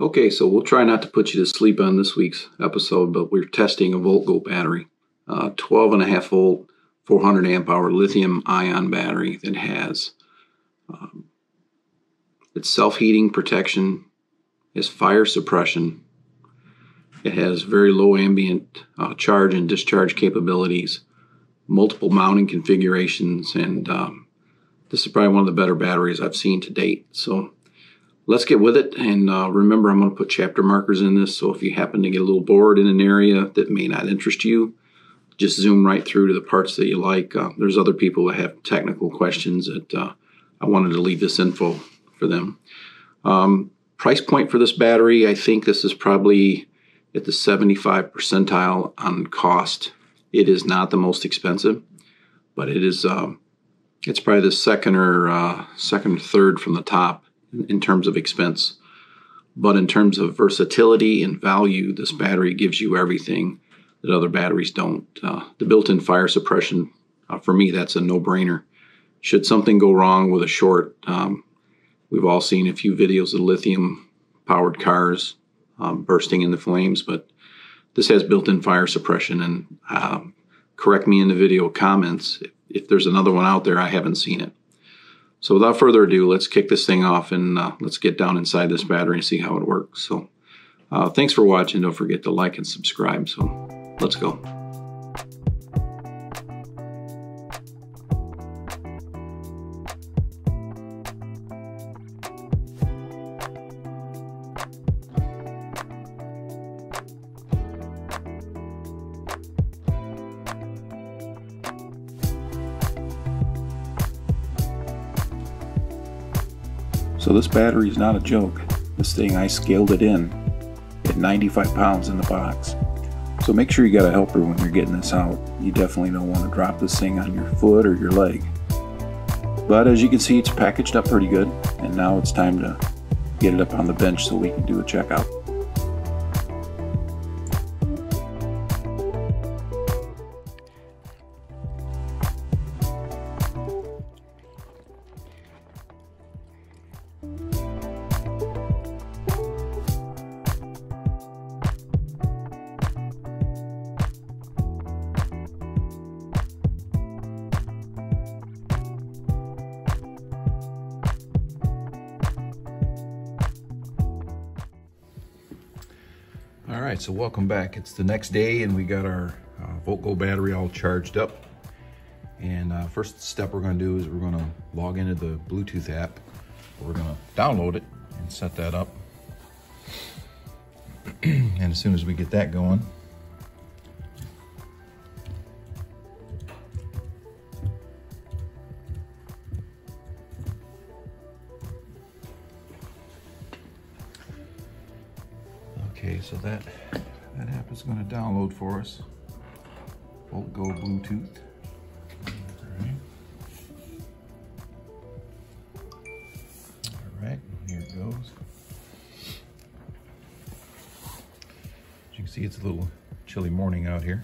Okay, so we'll try not to put you to sleep on this week's episode, but we're testing a volt VoltGo battery, uh, 12 and a half volt, 400 amp hour lithium ion battery that has um, it's self-heating protection, has fire suppression, it has very low ambient uh, charge and discharge capabilities, multiple mounting configurations, and um, this is probably one of the better batteries I've seen to date. So let's get with it. And uh, remember, I'm going to put chapter markers in this. So if you happen to get a little bored in an area that may not interest you, just zoom right through to the parts that you like. Uh, there's other people that have technical questions that uh, I wanted to leave this info for them. Um, price point for this battery, I think this is probably at the 75 percentile on cost. It is not the most expensive, but it is. Um, it's probably the second or uh, second or third from the top in terms of expense. But in terms of versatility and value, this battery gives you everything that other batteries don't. Uh, the built in fire suppression, uh, for me, that's a no brainer. Should something go wrong with a short, um, we've all seen a few videos of lithium powered cars um, bursting into flames, but this has built in fire suppression. And um, correct me in the video comments if, if there's another one out there, I haven't seen it. So without further ado, let's kick this thing off and uh, let's get down inside this battery and see how it works. So uh, thanks for watching. Don't forget to like and subscribe. So let's go. So this battery is not a joke. This thing, I scaled it in at 95 pounds in the box. So make sure you got a helper when you're getting this out. You definitely don't want to drop this thing on your foot or your leg. But as you can see, it's packaged up pretty good. And now it's time to get it up on the bench so we can do a checkout. Right, so welcome back. It's the next day and we got our uh, battery all charged up. And uh, first step we're gonna do is we're gonna log into the Bluetooth app. We're gonna download it and set that up. and as soon as we get that going, going to download for us. VoltGo Bluetooth. All right, here it goes. As you can see, it's a little chilly morning out here.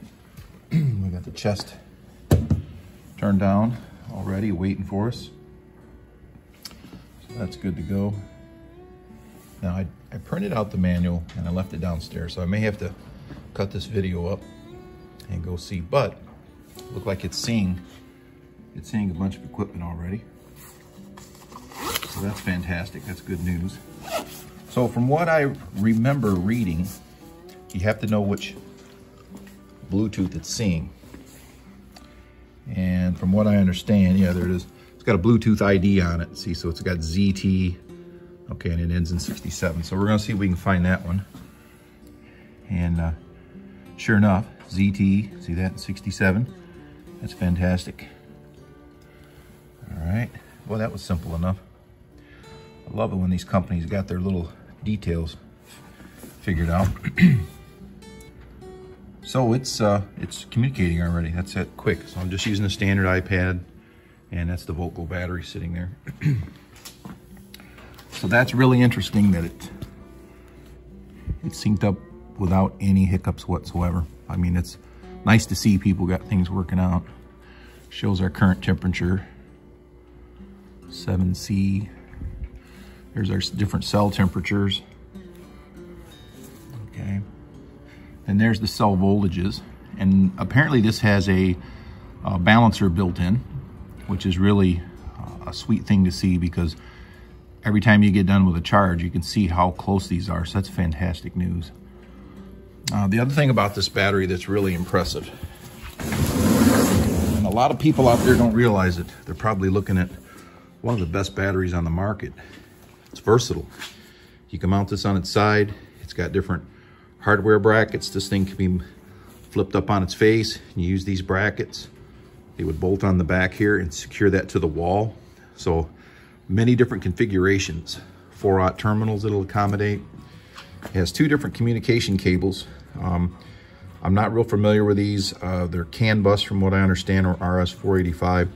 we got the chest turned down already, waiting for us. So that's good to go. Now I, I printed out the manual and I left it downstairs, so I may have to cut this video up and go see, but look like it's seeing, it's seeing a bunch of equipment already. So that's fantastic, that's good news. So from what I remember reading, you have to know which Bluetooth it's seeing. And from what I understand, yeah, there it is. It's got a Bluetooth ID on it. See, so it's got ZT Okay, and it ends in 67. So we're gonna see if we can find that one. And uh, sure enough, ZT, see that, in 67. That's fantastic. All right, well, that was simple enough. I love it when these companies got their little details figured out. so it's uh, it's communicating already. That's it, quick. So I'm just using a standard iPad, and that's the VoltGo battery sitting there. So that's really interesting that it it synced up without any hiccups whatsoever. I mean, it's nice to see people got things working out. Shows our current temperature, 7C. There's our different cell temperatures. Okay. And there's the cell voltages. And apparently this has a, a balancer built in, which is really uh, a sweet thing to see because every time you get done with a charge, you can see how close these are. So that's fantastic news. Uh, the other thing about this battery that's really impressive, and a lot of people out there don't realize it, they're probably looking at one of the best batteries on the market. It's versatile. You can mount this on its side. It's got different hardware brackets. This thing can be flipped up on its face. You use these brackets. They would bolt on the back here and secure that to the wall. So many different configurations. 4-aught terminals it'll accommodate. It has two different communication cables. Um, I'm not real familiar with these. Uh, they're CAN bus from what I understand or RS485.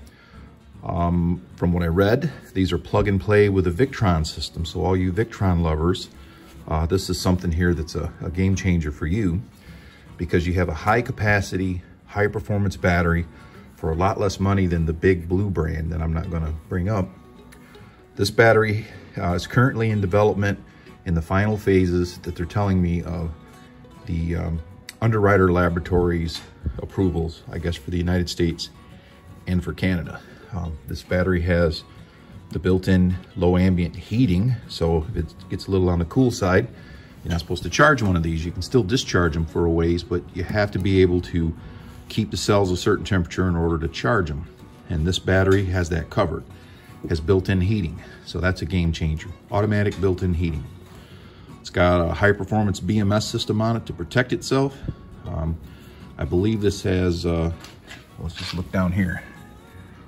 Um, from what I read, these are plug and play with a Victron system. So all you Victron lovers, uh, this is something here that's a, a game changer for you because you have a high capacity, high performance battery for a lot less money than the big blue brand that I'm not gonna bring up. This battery uh, is currently in development in the final phases that they're telling me of the um, Underwriter Laboratories approvals, I guess, for the United States and for Canada. Um, this battery has the built-in low ambient heating, so if it gets a little on the cool side, you're not supposed to charge one of these. You can still discharge them for a ways, but you have to be able to keep the cells a certain temperature in order to charge them. And this battery has that covered. Has built-in heating, so that's a game changer. Automatic built-in heating. It's got a high performance BMS system on it to protect itself. Um, I believe this has, uh, let's just look down here.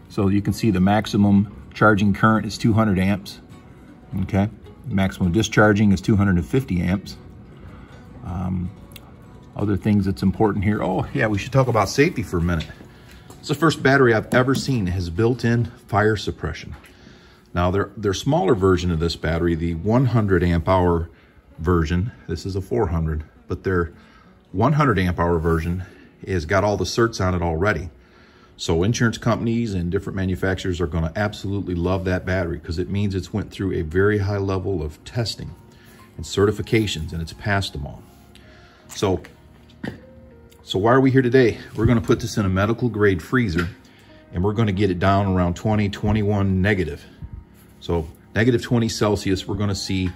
So you can see the maximum charging current is 200 amps, okay? Maximum discharging is 250 amps. Um, other things that's important here. Oh yeah, we should talk about safety for a minute. It's the first battery I've ever seen has built-in fire suppression. Now their, their smaller version of this battery, the 100 amp hour version. This is a 400, but their 100 amp hour version has got all the certs on it already. So insurance companies and different manufacturers are going to absolutely love that battery because it means it's went through a very high level of testing and certifications and it's passed them all. So, so why are we here today? We're going to put this in a medical grade freezer and we're going to get it down around 20, 21 negative. So negative 20 Celsius, we're going to see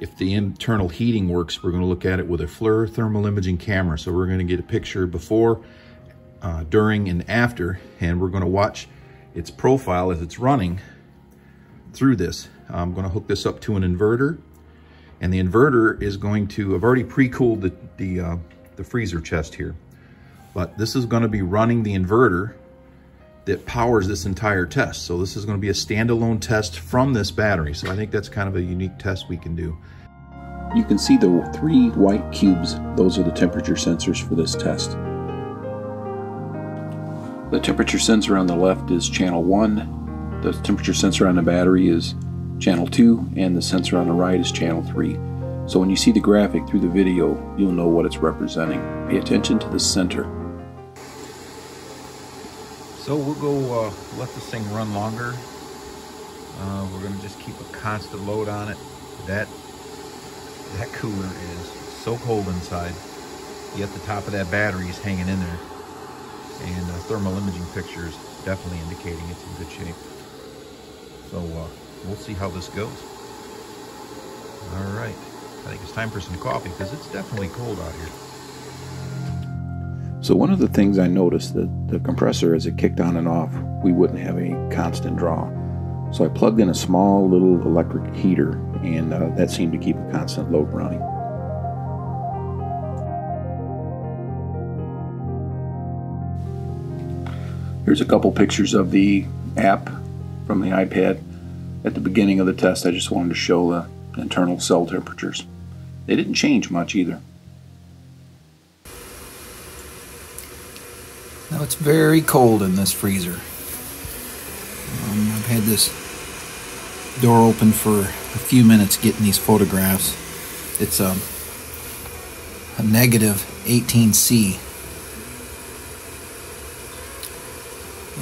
if the internal heating works, we're going to look at it with a FLIR thermal imaging camera. So we're going to get a picture before, uh, during, and after, and we're going to watch its profile as it's running through this. I'm going to hook this up to an inverter, and the inverter is going to, I've already pre-cooled the, the, uh, the freezer chest here, but this is going to be running the inverter that powers this entire test. So this is gonna be a standalone test from this battery. So I think that's kind of a unique test we can do. You can see the three white cubes. Those are the temperature sensors for this test. The temperature sensor on the left is channel 1, the temperature sensor on the battery is channel 2, and the sensor on the right is channel 3. So when you see the graphic through the video, you'll know what it's representing. Pay attention to the center. So we'll go uh, let this thing run longer. Uh, we're gonna just keep a constant load on it. That that cooler is so cold inside. Yet the top of that battery is hanging in there. And uh, thermal imaging pictures definitely indicating it's in good shape. So uh, we'll see how this goes. All right, I think it's time for some coffee because it's definitely cold out here. So one of the things I noticed that the compressor as it kicked on and off, we wouldn't have a constant draw. So I plugged in a small little electric heater and uh, that seemed to keep a constant load running. Here's a couple pictures of the app from the iPad. At the beginning of the test, I just wanted to show the internal cell temperatures. They didn't change much either. It's very cold in this freezer. Um, I've had this door open for a few minutes getting these photographs. It's um, a negative 18C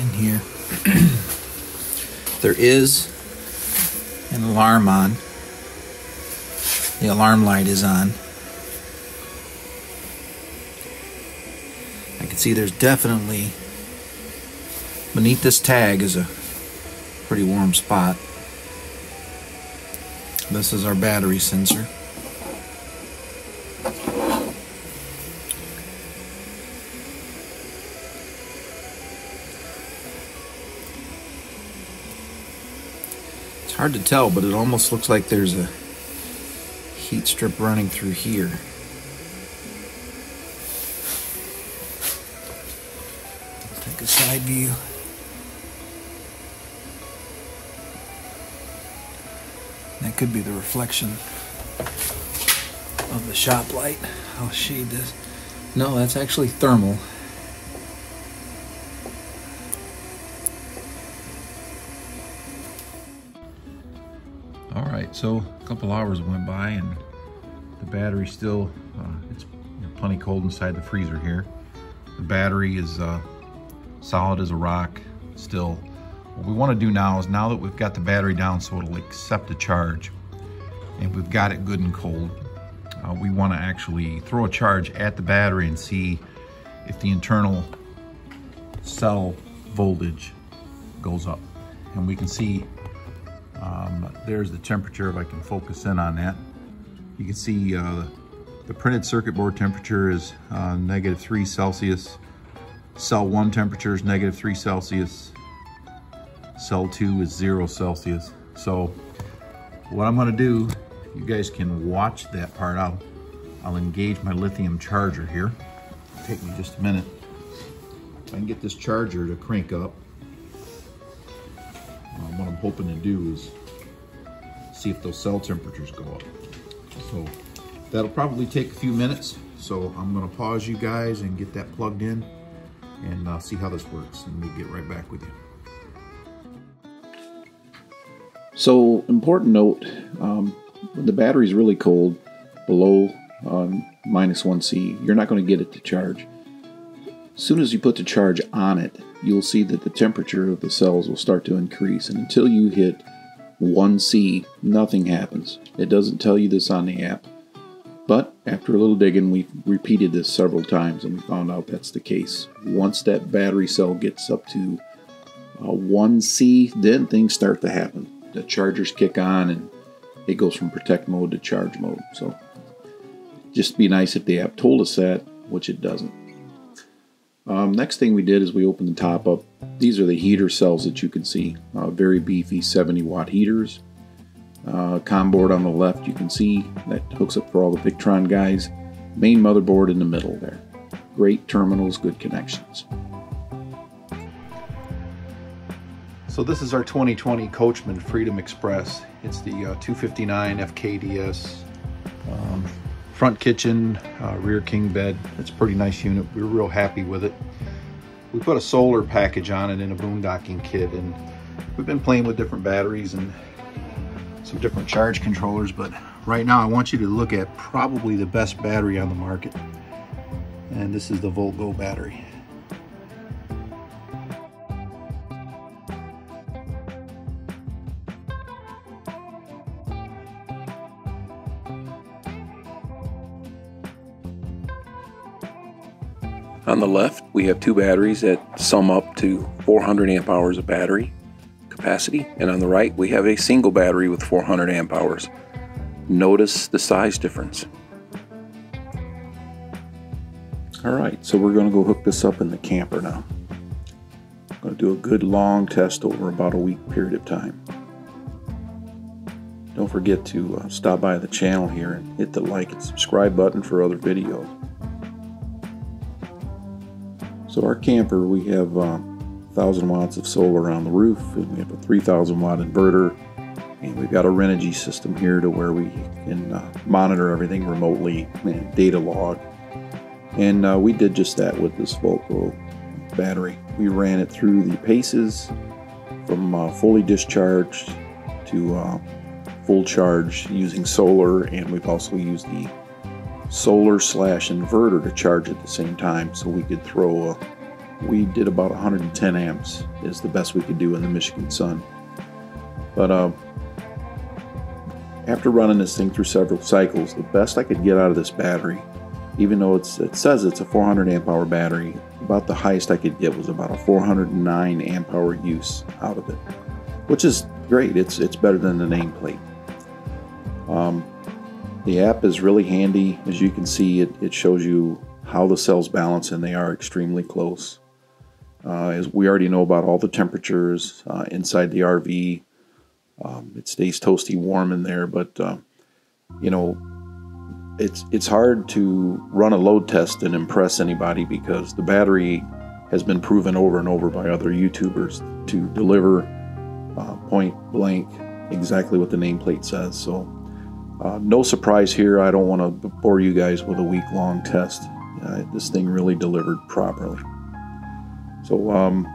in here. there is an alarm on. The alarm light is on. Can see there's definitely beneath this tag is a pretty warm spot. This is our battery sensor. It's hard to tell, but it almost looks like there's a heat strip running through here. View. That could be the reflection of the shop light. I'll shade this. No, that's actually thermal. All right, so a couple hours went by and the battery still, uh, it's plenty cold inside the freezer here. The battery is uh, solid as a rock still. What we want to do now is now that we've got the battery down so it'll accept a charge and we've got it good and cold, uh, we want to actually throw a charge at the battery and see if the internal cell voltage goes up. And we can see um, there's the temperature if I can focus in on that. You can see uh, the printed circuit board temperature is uh, negative 3 Celsius. Cell 1 temperature is negative 3 Celsius. Cell 2 is 0 Celsius. So what I'm going to do, you guys can watch that part out. I'll engage my lithium charger here. Take me just a minute. If I can get this charger to crank up. Um, what I'm hoping to do is see if those cell temperatures go up. So that'll probably take a few minutes. So I'm gonna pause you guys and get that plugged in and uh, see how this works and we'll get right back with you. So important note, um, the battery's really cold, below um, minus 1C, you're not going to get it to charge. As soon as you put the charge on it, you'll see that the temperature of the cells will start to increase. And until you hit 1C, nothing happens. It doesn't tell you this on the app. But after a little digging, we repeated this several times and we found out that's the case. Once that battery cell gets up to uh, 1C, then things start to happen. The chargers kick on and it goes from protect mode to charge mode. So just be nice if the app told us that, which it doesn't. Um, next thing we did is we opened the top up. These are the heater cells that you can see. Uh, very beefy 70 watt heaters. Uh, COM board on the left you can see that hooks up for all the Victron guys. Main motherboard in the middle there. Great terminals, good connections. So this is our 2020 Coachmen Freedom Express. It's the uh, 259 FKDS um, front kitchen, uh, rear king bed. It's a pretty nice unit. We were real happy with it. We put a solar package on it in a boondocking kit and we've been playing with different batteries and some different charge controllers, but right now I want you to look at probably the best battery on the market. And this is the VoltGo battery. On the left, we have two batteries that sum up to 400 amp hours of battery capacity, and on the right, we have a single battery with 400 amp hours. Notice the size difference. All right, so we're going to go hook this up in the camper now. I'm to do a good long test over about a week period of time. Don't forget to uh, stop by the channel here and hit the like and subscribe button for other videos. So our camper, we have um, 1,000 watts of solar on the roof, and we have a 3,000 watt inverter, and we've got a Renogy system here to where we can uh, monitor everything remotely and data log. And uh, we did just that with this Voltgo battery. We ran it through the paces from uh, fully discharged to uh, full charge using solar, and we've also used the solar slash inverter to charge at the same time so we could throw a we did about 110 amps is the best we could do in the Michigan sun but uh, after running this thing through several cycles the best I could get out of this battery even though it says it's a 400 amp hour battery, about the highest I could get was about a 409 amp hour use out of it, which is great. It's it's better than the nameplate. Um, the app is really handy. As you can see, it, it shows you how the cells balance, and they are extremely close. Uh, as we already know about all the temperatures uh, inside the RV, um, it stays toasty warm in there, but uh, you know it's it's hard to run a load test and impress anybody because the battery has been proven over and over by other YouTubers to deliver uh, point blank exactly what the nameplate says. So uh, no surprise here. I don't want to bore you guys with a week long test. Uh, this thing really delivered properly. So um,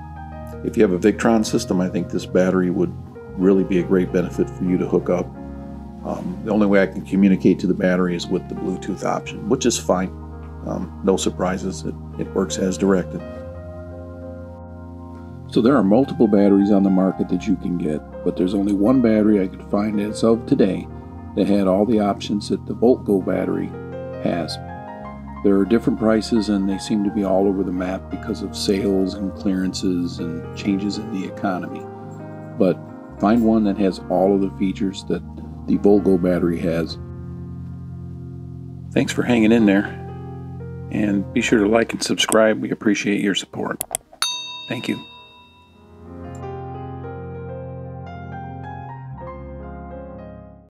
if you have a Victron system, I think this battery would really be a great benefit for you to hook up. Um, the only way I can communicate to the battery is with the Bluetooth option, which is fine. Um, no surprises, it, it works as directed. So there are multiple batteries on the market that you can get, but there's only one battery I could find as of today that had all the options that the VoltGo battery has. There are different prices and they seem to be all over the map because of sales and clearances and changes in the economy. But find one that has all of the features that the VoltGo battery has. Thanks for hanging in there. And be sure to like and subscribe. We appreciate your support. Thank you.